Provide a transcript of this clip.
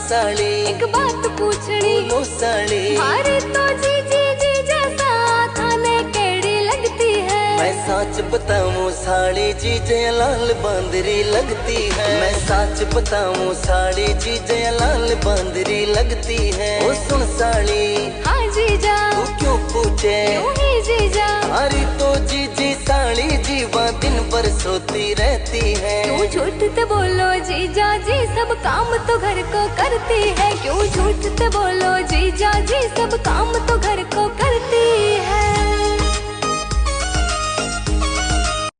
साड़ी एक बात पूछनी। बोलो साड़ी मारे तो जी जी जी जैसा थाने केड़ी लगती है। मैं सच बताऊँ साड़ी चीज़ें लाल बांदरी लगती है। मैं सच बताऊँ साड़ी चीज़ें लाल बांदरी लगती है। ओ सुन साड़ी हाँ जीजा तू क्यों पूछे? क्यों ही जीजा अरे तो जी जी साड़ी जीवा दिन भर सोती रहती है। क्यों झूठ तो बोलो जीजा सब काम तो घर को करती है। क्यों झूठ ते बोलो? जीजा जी, सब काम तो घर